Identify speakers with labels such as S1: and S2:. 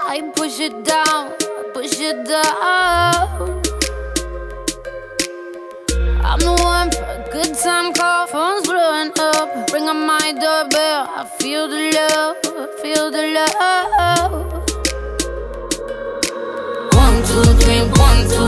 S1: I push it down, push it down. I'm the one for a good time call, phone's blowing up. Ring on my doorbell, I feel the love, feel the love. One two three, one two.